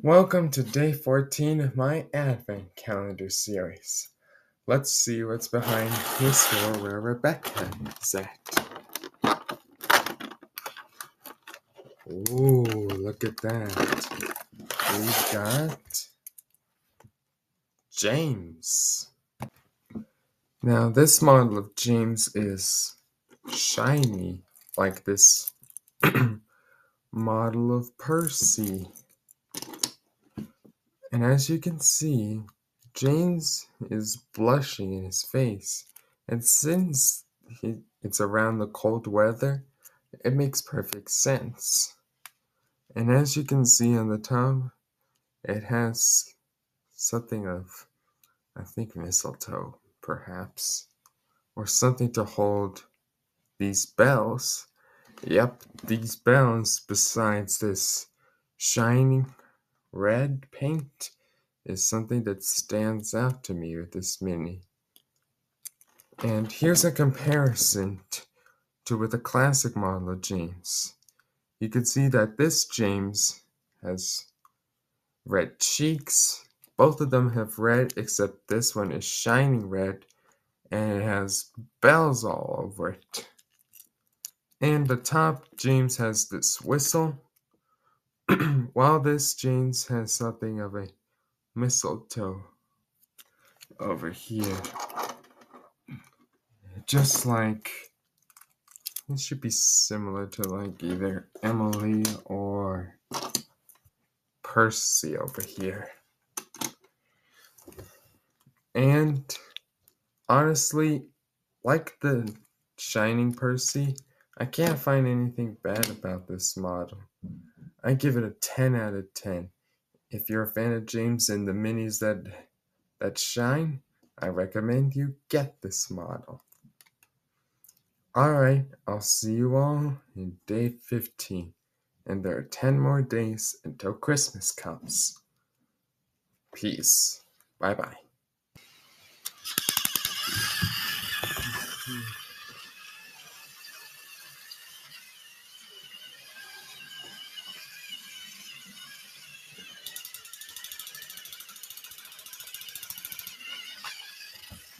Welcome to day 14 of my Advent Calendar series. Let's see what's behind this door where Rebecca is at. Ooh, look at that. We've got James. Now, this model of James is shiny, like this model of Percy. And as you can see, James is blushing in his face. And since he, it's around the cold weather, it makes perfect sense. And as you can see on the top, it has something of, I think, mistletoe, perhaps, or something to hold these bells. Yep, these bells, besides this shining red paint is something that stands out to me with this mini. And here's a comparison to with a classic model of James. You can see that this James has red cheeks. Both of them have red, except this one is shining red and it has bells all over it. And the top James has this whistle while this James has something of a mistletoe over here. Just like it should be similar to like either Emily or Percy over here. And honestly, like the Shining Percy, I can't find anything bad about this model. I give it a 10 out of 10. If you're a fan of James and the minis that that shine, I recommend you get this model. Alright, I'll see you all in day 15. And there are 10 more days until Christmas comes. Peace. Bye bye.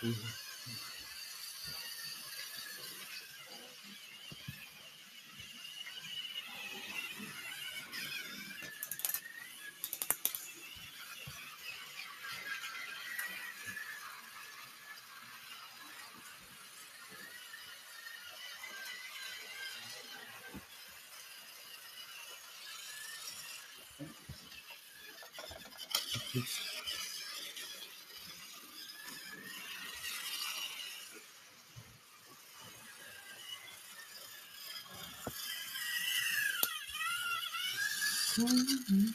Peace. 嗯